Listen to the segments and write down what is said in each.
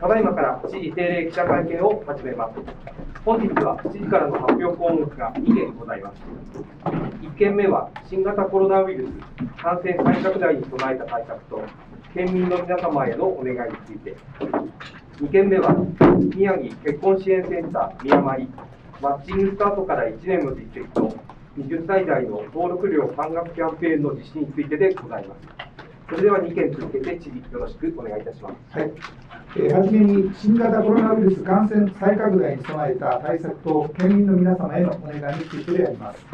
ただいまから知事定例記者会見を始めます。本日は知事からの発表項目が2件ございます。1件目は新型コロナウイルス感染再拡大に備えた対策と県民の皆様へのお願いについて。2件目は宮城結婚支援センター宮丸マッチングスタートから1年の実績と20歳代の登録料半額キャンペーンの実施についてでございます。それでは2件続けて知事よろしくお願いいたします。はい。えー、はじめに新型コロナウイルス感染再拡大に備えた対策と県民の皆様へのお願いについてであります。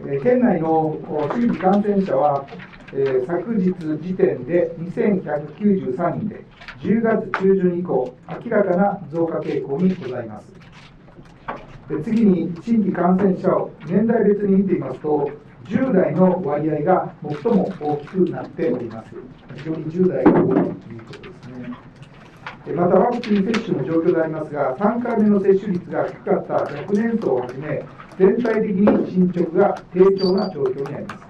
えー、県内の新規感染者は、えー、昨日時点で2193人で、10月中旬以降、明らかな増加傾向にございます。次に新規感染者を年代別に見てみますと、10代の割合が最も大きくなっております。非常に10代が多いということですね。またワクチン接種の状況でありますが、3回目の接種率が低かった若年層をはじめ、全体的に進捗が低調な状況にあります。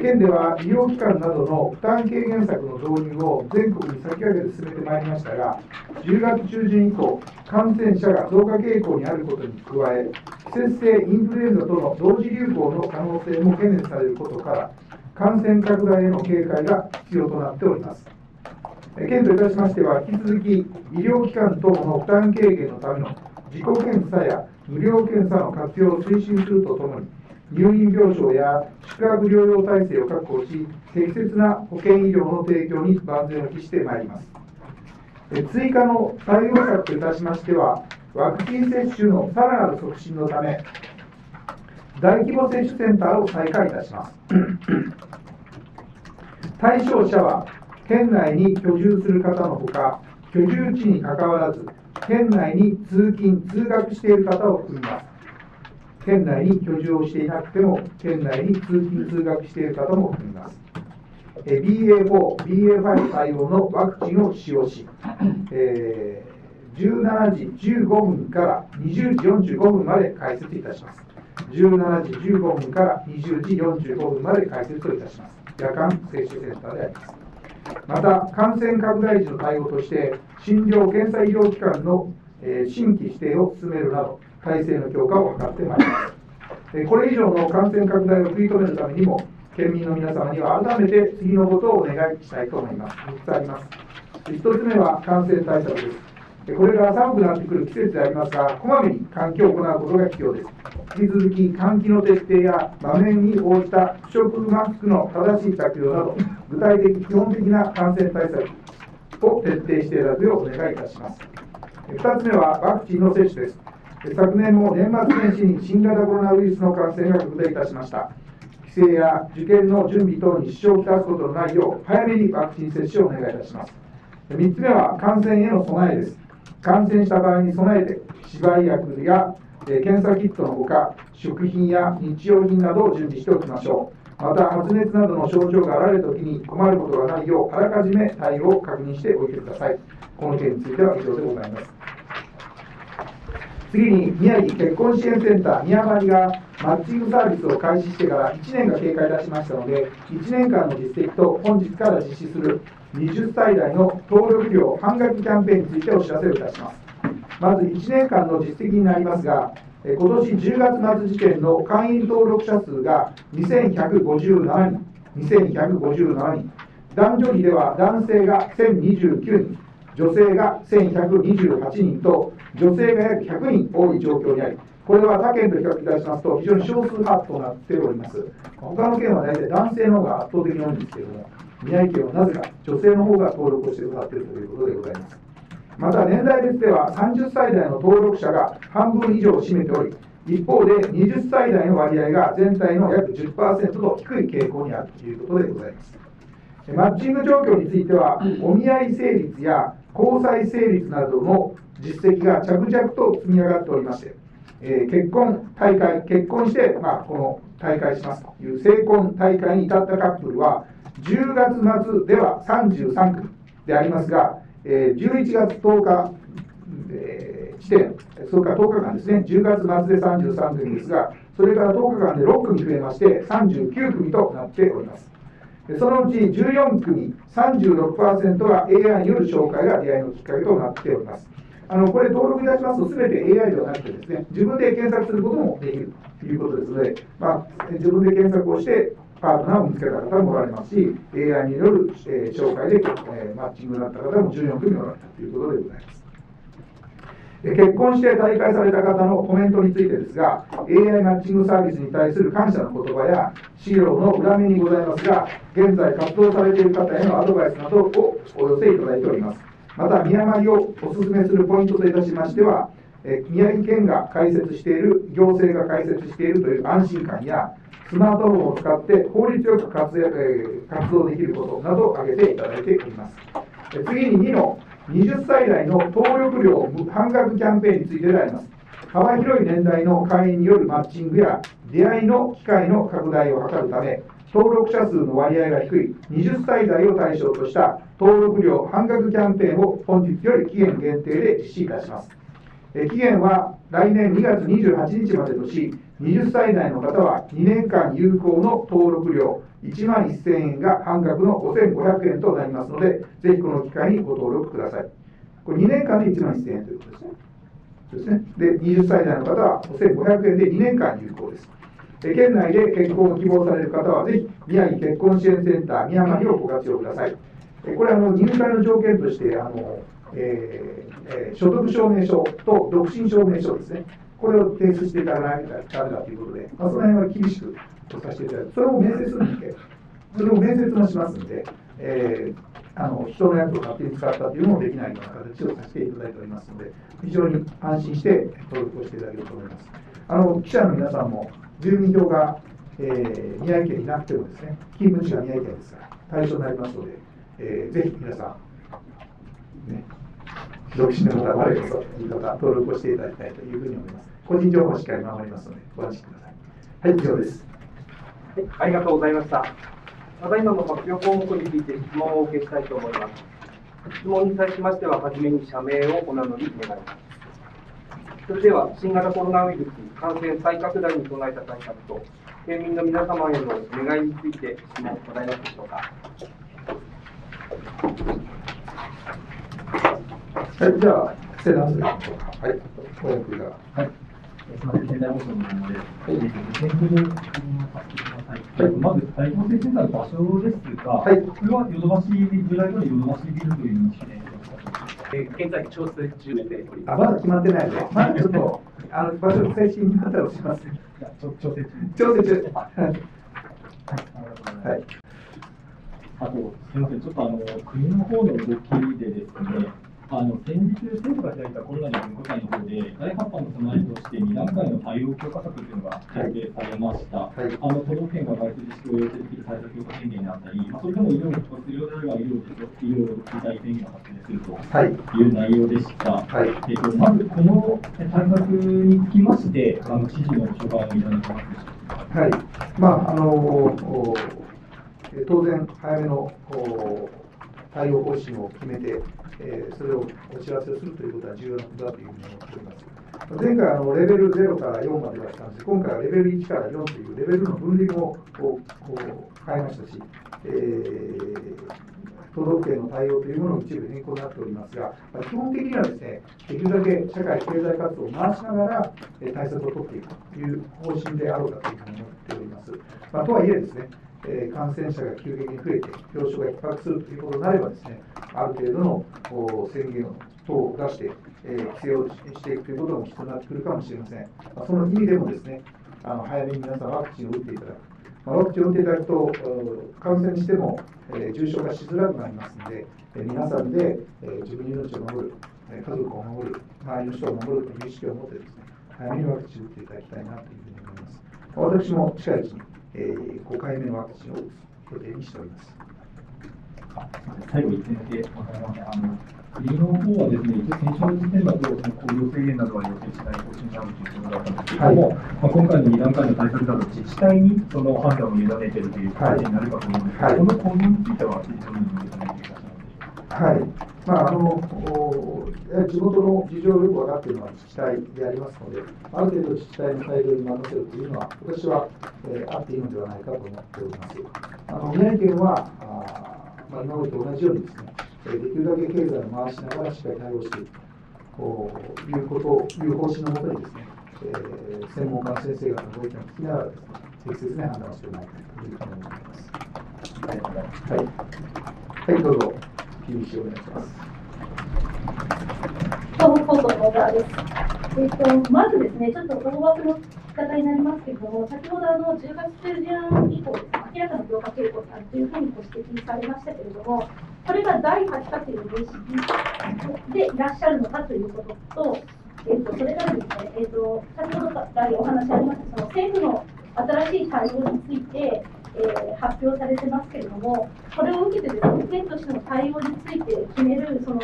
県では医療機関などの負担軽減策の導入を全国に先駆けて進めてまいりましたが、10月中旬以降、感染者が増加傾向にあることに加え、季節性インフルエンザとの同時流行の可能性も懸念されることから、感染拡大への警戒が必要となっております。県といたしましては、引き続き医療機関等の負担軽減のための自己検査や無料検査の活用を推進するとともに、入院病床や宿泊療養体制を確保し、適切な保健医療の提供に万全を期してまいります。追加の対応策といたしましては、ワクチン接種のさらなる促進のため、大規模接種センターを再開いたします。対象者は、県内に居住する方のほか、居住地にかかわらず、県内に通勤・通学している方を含みます。県内に居住をしていなくても、県内に通勤・通学している方も含みます。BA4、BA5 対応のワクチンを使用し、え、17時15分から20時45分まで開設いたします。17時15分から20時45分まで開設といたします。夜間接種センターであります。また、感染拡大時の対応として、診療・検査医療機関の、え、新規指定を進めるなど、体制の強化を図ってまいります。これ以上の感染拡大を食い止めるためにも、県民の皆様には改めて次のことをお願いしたいと思います。3つあります。1つ目は感染対策です。これから寒くなってくる季節でありますが、こまめに換気を行うことが必要です。引き続き換気の徹底や場面に応じた不織布マスクの正しい着用など、具体的、基本的な感染対策を徹底していただくようお願いいたします。2つ目はワクチンの接種です。昨年も年末年始に新型コロナウイルスの感染が拡大いたしました。帰省や受験の準備等に支障をきたすことのないよう、早めにワクチン接種をお願いいたします。3つ目は感染への備えです。感染した場合に備えて、芝居薬や検査キットのほか、食品や日用品などを準備しておきましょう。また、発熱などの症状があられるときに困ることがないよう、あらかじめ対応を確認しておいてください。この件については以上でございます。次に宮城結婚支援センター宮張がマッチングサービスを開始してから1年が経過いたしましたので、1年間の実績と本日から実施する20歳代の登録料半額キャンペーンについてお知らせをいたします。まず1年間の実績になりますが、今年10月末時点の会員登録者数が2157人、2157人、男女比では男性が1029人、女性が1128人と、女性が約100人多い状況にあり、これは他県と比較いたしますと、非常に少数派となっております。他の県は大体男性の方が圧倒的に多いんですけれども、宮城県はなぜか女性の方が登録をしてくださっているということでございます。また年代別では30歳代の登録者が半分以上を占めており、一方で20歳代の割合が全体の約10%と低い傾向にあるということでございます。マッチング状況については、お見合い成立や交際成立などの実績が着々と積み上がっておりまして、えー、結婚大会、結婚して、まあ、この大会しますという成婚大会に至ったカップルは、10月末では33組でありますが、えー、11月10日、えー、時点、それから10日間ですね、10月末で33組ですが、それから10日間で6組増えまして、39組となっております。そのうち14組36%が AI による紹介が出会いのきっかけとなっております。あのこれ登録いたしますと、すべて AI ではなくてですね、自分で検索することもできるということですので、まあ、自分で検索をして、パートナーを見つけた方もおられますし、AI による、えー、紹介で、えー、マッチングになった方も14組おられたということでございます。結婚して退会された方のコメントについてですが、AI マッチングサービスに対する感謝の言葉や資料の裏面にございますが、現在活動されている方へのアドバイスなどをお寄せいただいております。また、宮前をお勧めするポイントといたしましては、え宮城県が開設している、行政が開設しているという安心感や、スマートフォンを使って効率よく活,、え活動できることなどを挙げていただいております。え次に2の20歳代の登録料半額キャンペーンについてであります。幅広い年代の会員によるマッチングや出会いの機会の拡大を図るため、登録者数の割合が低い20歳代を対象とした登録料半額キャンペーンを本日より期限限定で実施いたします。期限は来年2月28日までとし、20歳代の方は2年間有効の登録料1万1000円が半額の5500円となりますので、ぜひこの機会にご登録ください。これ2年間で1万1000円ということですね。ですねで20歳代の方は5500円で2年間有効です。県内で結婚を希望される方は、ぜひ宮城結婚支援センター宮間をご活用ください。これあの入会の条件としてあの、えー、所得証明書と独身証明書ですね、これを提出していただかないとダメだということで、まあ、その辺は厳しくさせていただく、それを面接するんで、それを面接もしますんで、えー、あの人のやつを勝手に使ったというのもできないような形をさせていただいておりますので、非常に安心して登録をしていただけると思います。あの記者の皆さんも住民票が、えー、宮城県になくてもですね、勤務地が宮城県ですから、対象になりますので、えー、ぜひ皆さん、ね、独身の方、我こそいい方、登録をしていただきたいというふうに思います。個人情報しっかり守りますので、ご安心ください。はい、以上です。はい、ありがとうございました。ただいまの発表項目について質問を受けしたいと思います。質問に際しましては、はじめに社名を行うのに願います。それでは新型コロナウイルス感染再拡大に備えた対策と県民の皆様への願いについて質問を答えますでしょうか。はい、じゃあ、セナスでしょうか。はい、お役が。はい。すみません、仙台放送のもので、はい、先ほどさせてください。はい、まず、大規模接種の場所ですが、はい、これはヨドバシ、従来のヨドバシビルという認識でえ現在調整中でおります。あ、まだ決まってないので、まだちょっと、あの場所の正式に判断をします。調整中。調整中。はい。はい。あと、すみません、ちょっとあの国の方の動きでですね、あの先日、政府が開いたコロナの分科会の方で、第8波の備えとして2段階の対応強化策というのが決定されました。はい、あの都道府県が外出自粛を要請できる対策強化宣言であったり、まあ、それでも医療に逼迫するようであれば医療医療事態宣言を発令するという内容でした。はい、えっと、まずこの対策につきまして、あの指示の所感をいただけますでしょうか。はいまああの当然、早めの対応方針を決めて、えー、それをお知らせするということは重要なことだというふうに思っております。前回あのレベル0から4までだったんです今回はレベル1から4というレベルの分離もこう変えましたし、えー、都道府県の対応というものも一部変更になっておりますが、基本的にはですね、できるだけ社会経済活動を回しながら対策を取っていくという方針であろうかというふうに思っております。まあ、とはいえですね、え、感染者が急激に増えて、病床が逼迫するということになればですね、ある程度の宣言等を出して、え、規制をしていくということも必要になってくるかもしれません。ま、その意味でもですね、あの早めに皆さんワクチンを打っていただく。ま、ワクチンを打っていただくと、感染しても、え、重症化しづらくなりますので、え、皆さんで、え、自分の命を守る、え家族を守る、周りの人を守るという意識を持ってですね、早めにワクチンを打っていただきたいなというふうに思います。私も近いうちにえー、5回目のワクチンを予定にしております。最後1点だけ分かりません。あの国の方はですね、一応先週の時点だと、その行動制限などは要請しない方針であるということだったんですけれども、はい、まあ、今回の2段階の対策だと、自治体にその判断を委ねているという形になるかと思うんですが、はい、この行動については、どのように委ねていはいまああの地元の事情をよく分かっているのは自治体でありますので、ある程度自治体の裁量に任せるというのは、私は、えー、あっていいのではないかと思っております。あの宮城県はあ、まあ、今までと同じようにですねえ、できるだけ経済を回しながらしっかり対応していくというこという方針のもとにですね、えー、専門家の先生方のご意見を聞きながらですね、適切に判断をしてまいりたいというふうに思います。はい、はい、どうぞ、厳しいお願いします。どうも、コートの小川です。えっと、まずですね、ちょっと大枠の方になりますけれども、先ほどあの10月中旬以降、明らかな増加傾向にあるというふうにご指摘されましたけれども、これが第8課程の認識でいらっしゃるのかということと、えっと、それからですね、えっと、先ほどからお話ありました、その政府の新しい対応について、えー、発表されてますけれども、これを受けてですね、県としての対応について決める、その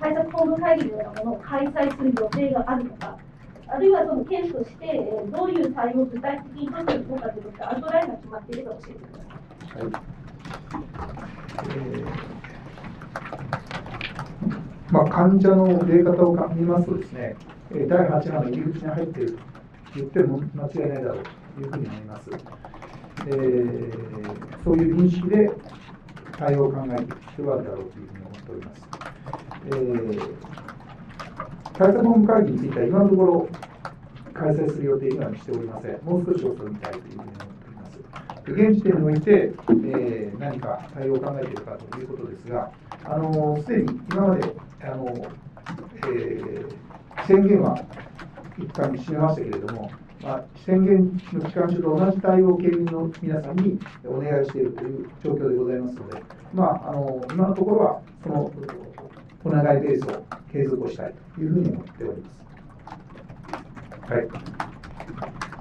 対策本部会議のようなものを開催する予定があるのか、あるいはその県として、えー、どういう対応を具体的に取っていくのかということ、アウトラインが決まっていれば教えてください。はいえー、まあ、患者の出方を見ますとですね、第8波の入り口に入っていると言っても間違いないだろうというふうに思います。えー、そういう認識で対応を考えていく必要があるだろうというふうに思っております。えー、対策本部会議については今のところ開催する予定にはしておりません。もう少し遅いみたいというふうに思っております。現時点において、えー、何か対応を考えているかということですが、あのすでに今まであの、えー、宣言は一貫に締めましたけれども、まあ、宣言の期間中と同じ対応を県民の皆さんにお願いしているという状況でございますので、まあ、あの今のところはそのお願いベースを継続をしたいというふうに思っております。はい。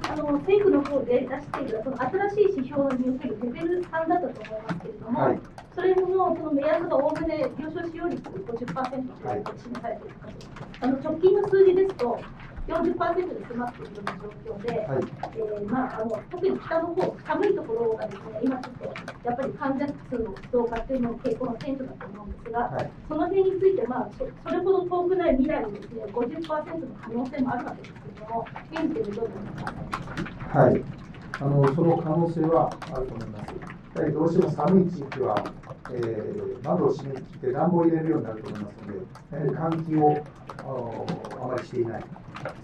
あの政府の方で出しているその新しい指標におけるレベル3だったと思いますけれども、はい、それもその目安がおおむね病床使用率50%と示されているかと、あの直近の数字ですと、40%で迫っているような状況で、はい、えー、まあ、あの特に北の方寒いところがですね今ちょっとやっぱり患者数の増加というのも傾向の顕著だと思うんですが、はい、その辺について、まあそ、それほど遠くない未来にですね50%の可能性もあるわけですけれども、現時点でどう思いますか。はいあのその可能性はあると思います。やはりどうしても寒い地域は、えー、窓を閉め切って暖房を入れるようになると思いますので、やはり換気をあまりしていない。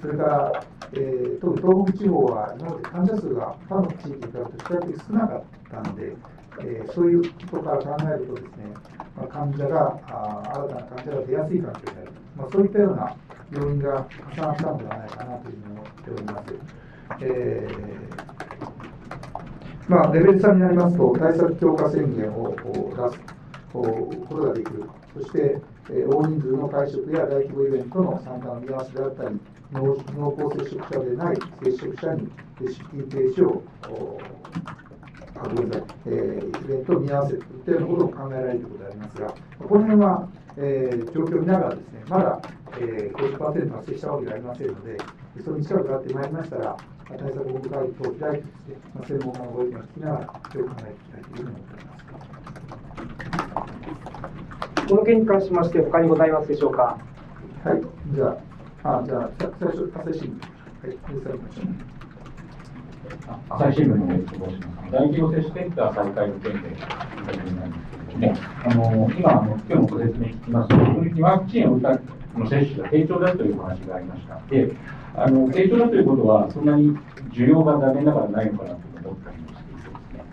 それから、えー、特に東北地方は今まで患者数が他の地域に比べて比較的少なかったので、えー、そういうことから考えるとですね、まあ、患者があ新たな患者が出やすい環境になる、まあ、そういったような要因が重なったのではないかなというふうに思っております。えー、まあ、レベル3になりますと、対策強化宣言を出すことができる、そして、え大人数の会食や大規模イベントの参加の見合わせであったり、濃厚接触者でない接触者に出勤停止をあごめんなさい、えー、イベントを見合わせるといったようなことを考えられることでありますが、この辺は、えー、状況を見ながらですね、まだ、えー、50%達成したわけではありませんので、それに近くなってまいりましたら、対策本部会議等を開いてですね、まあ、専門家のご意見を聞きながら、それを考えていきたいというふうに思っております。この件に関しまして、他にございますでしょうか？はい、じゃあ。じゃあ、最初、朝日新聞。はい、朝日新聞の。大規模接種センター再開の件で、になるんですけれども、あの今あの、今日もご説明聞きますと、ワクチンを打ったの接種が低調だというお話がありました。で、あの低調だということは、そんなに需要が残念ながらないのかなと思ったりもしていて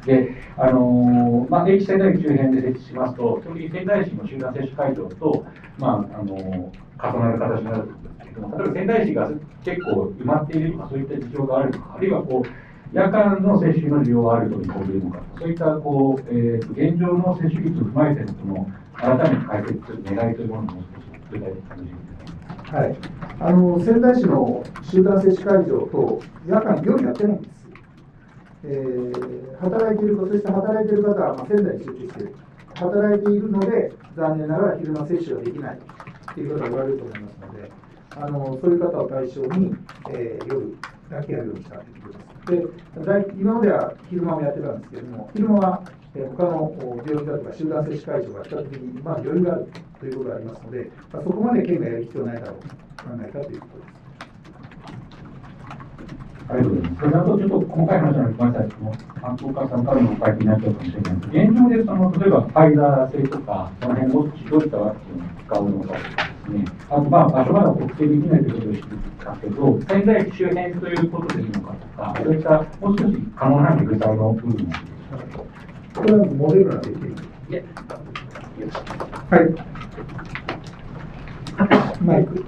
ですね。で、あのまあ、駅仙台駅周辺で設置しますと、基本的に仙台市の集団接種会場と、まあ、あの重なる形になるということです例えば仙台市が結構埋まっているとか、そういった事情があるとか、あるいはこう夜間の接種の需要があるということでのか、そういったこう、えー、現状の接種率を踏まえてのその改めて解説する狙いというものをもう少し具体的にはい、あの仙台市の集団接種会場と夜間、夜やってないんです。えー、働いているそして働いている方は、まあ、仙台に集中している。働いているので、残念ながら昼間接種ができないということが言われると思いますので、あのそういう方を対象に、えー、夜だけやるようにしたということです。でだい今までは昼間もやってたんですけれども、昼間は、えー、他の病院だとか集団接種会場が比較的、まあ、余裕があるということがありますので、まあ、そこまで県がやる必要ないだろうと考えたということです。ありがとうございます。それだとちょっと細かい話なので、ごめんなさい、その担当家さんからのお書きになっちゃうかもしれないです、現状でその例えばファイザー製とか、その辺をどういったワクチンを使うのかですね、あとまあ場所まだ特定できないということを知ったけど、仙台駅周辺ということでいいのかとか、そういったもう少し可能な具体の部分これはモデルナできる。はい。マイク。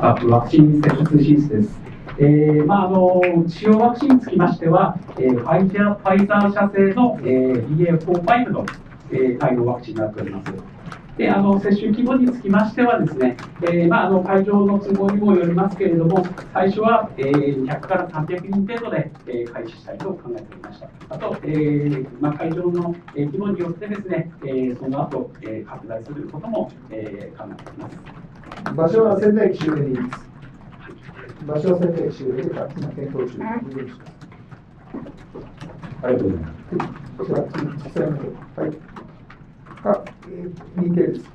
あワクチン接種推進室です。えーまあ、あの使用ワクチンにつきましては、えーファイザーファイザー社製の、えー BA.45 の、えー対応ワクチンになっております。であの接種規模につきましてはですね、えーまあ、あの会場の都合にもよりますけれども、最初は、えー100から300人程度で、えー開始したいと考えておりました。あと、えーまあ、会場の、えー規模によってですね、えーその後、えー拡大することも、えー考えております。場所は仙台駅周辺でいいです。場所は仙台駅周辺で今検討中。ありがとうございます。こちら、次、実際の方。はい。あ、えー、認定です。す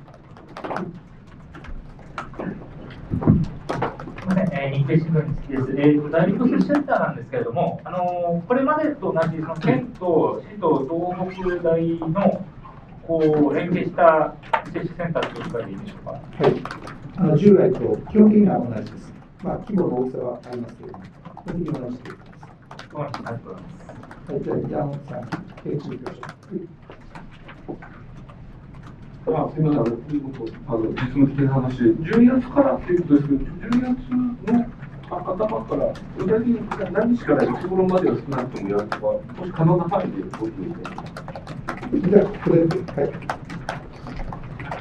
みません、えー、日経新聞につきです。えーと、大陸福祉センターなんですけれども、あのーこれまでと同じ、その県と市と東北大のこう連携した接種センターという理解でいいでしょうか。はい。あの従来と基本的には同じです。まあ、規模の大きさはありますけれども、基本的に同じです。わかりましたありがとうございます。はい、じゃあ、山本さん、経中教あすみません、あの、あの実務的な話で、12月からっていうことですけど、12月のあ頭から、具体的に何日からいつ頃までは少なくともやるとか、もし可能な範囲でご記入で。じゃあ、これで、はい。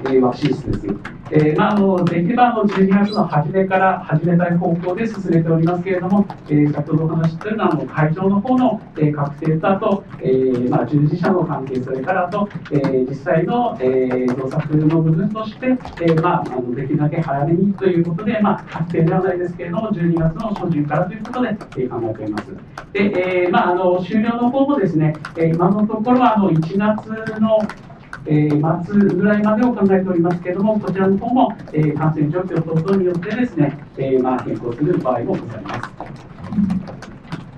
えー、ワクチン室です。えーまあ、あのできればあの12月の初めから始めたい方向で進めておりますけれども、えー先ほどお話ししたようなあの会場の方の、えー確定とあと、えーまあ、従事者の関係、それからあと、えー実際の、えー、造作の部分として、えーまあ、あのできるだけ早めにということで、まあ、確定ではないですけれども、12月の初旬からということで、えー考えております。で、えーまあ、あの終了の方もですね、えー今のところはあの1月のえー末ぐらいまでを考えておりますけれども、こちらの方も、えー感染状況等々によってですね、えーまあ、変更する場合もございます。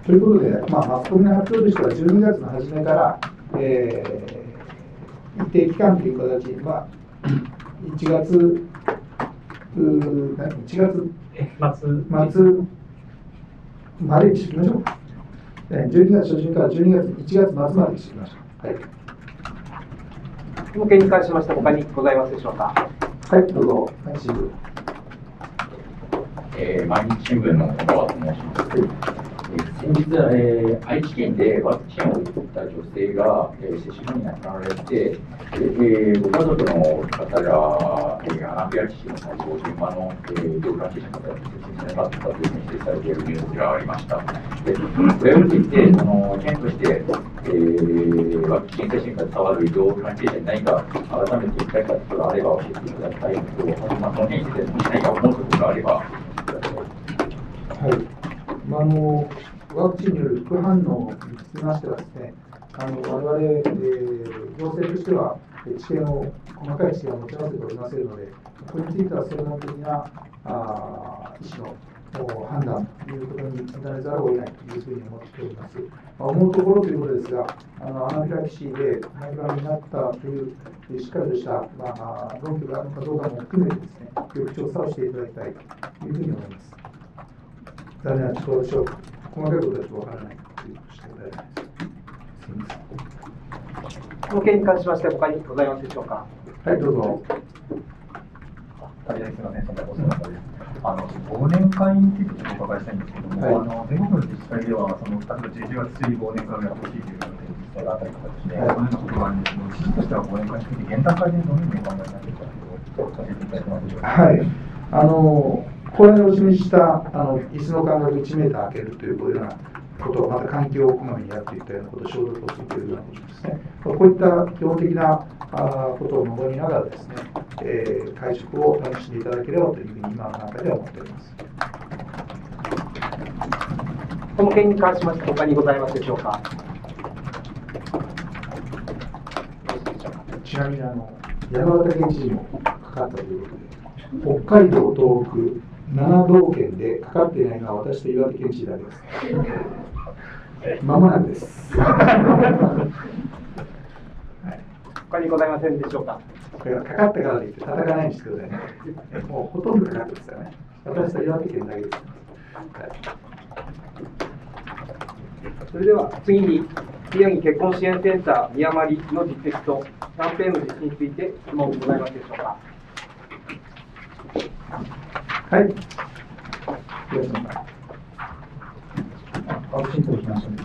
ということで、まあ、マスコミの発表としては、12月の初めから、えー一定期間という形で、まあ、1月、うー何1月え末末までにしておきましょうか。えー12月初旬から12月、1月末までにしておきましょう。はい。この件に関しまして他にございますでしょうか。はい、どうぞ。はい、新聞。えー毎日新聞の小川と申します。先日、えー愛知県でワクチンを打った女性が、えー接種後に亡くなられて、えーご家族の方や、えーアナフィラキシーの対応現場の、えー医療関係者の方が接種しなかったというふうに指摘されているニュースがありました。でこれを受けて、その県として、えーワクチン接種に携わる医療関係者に何か改めて言いたいことがあれば教えていただきたいと、まあ、その件について何か思うことがあれば、はい。まあ、あの、ワクチンによる副反応につきましてはですね、あの、我々、えー行政としては、えー知見を、細かい知見を持ち合わせておりませんので、これについては専門的な、あ医師の判断ということに委ねざるを得ないというふうに思っております。まあ、思うところということですが、あのアナフィラキシーで肺がんになったという、しっかりとした、まあ、論拠があるのかどうかも含めてですね、よく調査をしていただきたいというふうに思います。残念なちょっと細かいことはちょっとわからないというしません。この件に関しまして他にございますでしょうか？はい、どうぞ。大変すみません、そんなご相談です。あの忘年会についてちょっとお伺いしたいんですけども、はいあの全国の自治体では、その例えば11月中に忘年会をやってほしいというような自治体があったりとかですね、はいそういうようなことがあるんですけど、知事としては忘年会について現段階でどのようにお考えになっているかということを教えていただけますでしょうか？はい。あの、これでお示しした、あの、椅子の間隔1メーター空けるというようなことを、また換気をこまめにやっていったようなこと、消毒をするというようなことですね。こういった基本的なあことを守りながらですね、えー会食を楽しんでいただければというふうに今の段階では思っております。この件に関しまして他にございますでしょうか？ちなみにあの山形県知事もかかったということで、北海道、東北、7道県でかかっていないのは私と岩手県知事だけです。まもなくです。他にございませんでしょうか？これがかかったからといって叩かないようにしてくださいね。もうほとんどかかってますからね。私と岩手県だけです。はいそれでは次に宮城結婚支援センター宮まりの実績とキャンペーンの実施について質問ございますでしょうか？はい。ワクチンときましたね。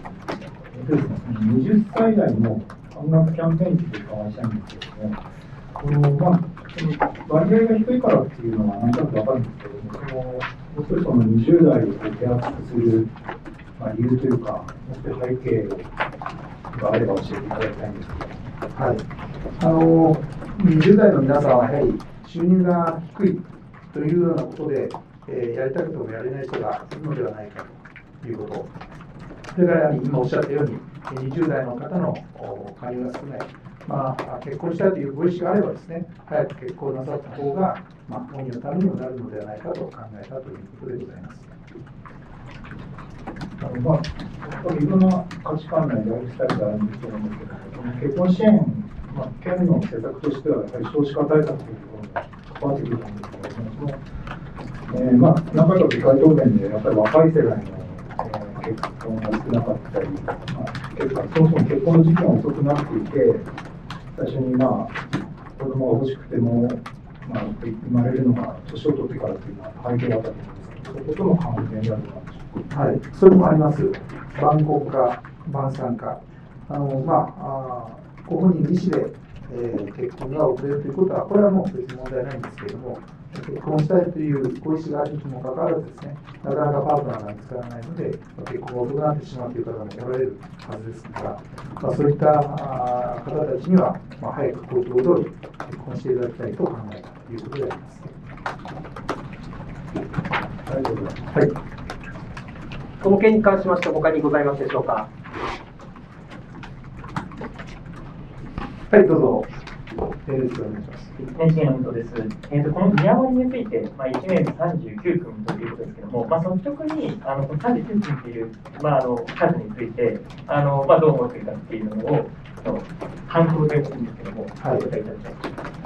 えっとですね、20歳代の音楽キャンペーンについてお伺いしたいんですけれども、このまあ、その割合が低いからっていうのはなんとなくわかるんですけれども、そのもう少しその20代を手厚くする、まあ、理由というか、もう少し背景があれば教えていただきたいんですけど。はい。あの、20代の皆さんはやはり収入が低いというようなことで、えーやりたくてもやれない人がいるのではないかということ。それからやはり今おっしゃったように、えー20代の方のお加入が少ない。まあ、結婚したいというご意思があればですね、早く結婚なさった方が、まあ、本人のためにもなるのではないかと考えたということでございます。あのまあ、やっぱりいろんな価値観内ライフスタイルがあるんですけども、結婚支援、まあ、県の施策としては、やはり少子化対策というところがわってくると思うんですけれども、えーまあ、何回か議会答弁で、やっぱり若い世代の、えー結婚が少なかったり、まあ、結構そもそも結婚の時期が遅くなっていて、最初にまあ、子供が欲しくても、まあ、生まれるのが年を取ってからというのは背景があったと思うんですけど、そことの関連があるのかはい、それもあります。晩婚化、晩産化。あの、まあ、あご本人の意思で、えー結婚が遅れるということは、これはもう別に問題ないんですけれども、結婚したいというご意思があるにもかかわらずですね、なかなかパートナーが見つからないので、結婚が遅くなってしまうという方もおられるはずですから、まあ、そういった方たちには、まあ、早く公共通り結婚していただきたいと考えたということであります。ありがとうござい。はい。この件に関しまして他にござい。ますでしょうか。はい、どうぞ。よろしくお願いします。天心本です。えーと、この宮割について、まあ、1年39組ということですけども、まあ、率直にあのこの39組という、まあ、あの数についてあの、まあ、どう思っているかっていうのを、あの半分で思うんですけども、はいお答えいただきたい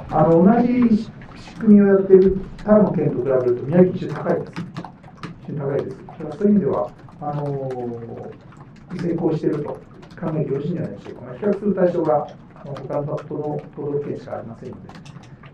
あの同じ仕組みをやっている他の県と比べると宮城非常に高いです。非常に高いです。そういう意味では、あの成功していると考えてよろしいんじゃないでしょうか。比較する対象が他の都道府県しかありませんので、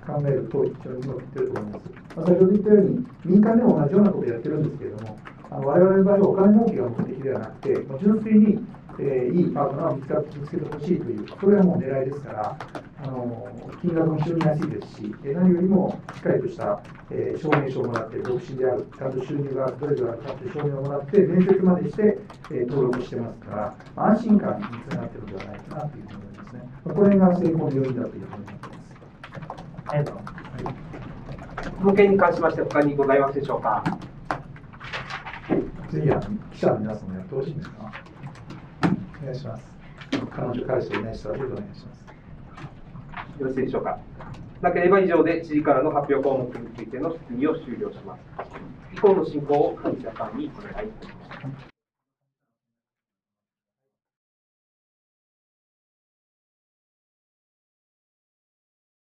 考えると非常にうまくいってると思います。まあ、先ほど言ったように、民間でも同じようなことをやってるんですけれども、あの我々の場合はお金儲けが目的ではなくて、純粋に、えーいいパートナーを見つか見つけてほしいという、それはもう狙いですから、あの金額も非常に安いですし、え何よりもしっかりとした、えー証明書をもらって、独身である、ちゃんと収入がどれぐらいあるかという証明をもらって、面接までして、えー登録してますから、安心感につながっているのではないかなというふうに思いますね。まあこれが成功の要因だというふうに思っています。ありがとうございます。この件に関しまして他にございますでしょうか？ぜひあの記者の皆さんもやってほしいんですか。お願いします。彼女、彼氏といない人はどうぞお願いします。よろしいでしょうか？なければ以上で知事からの発表項目についての質疑を終了します。以降の進行を幹事さんにお願いいたします。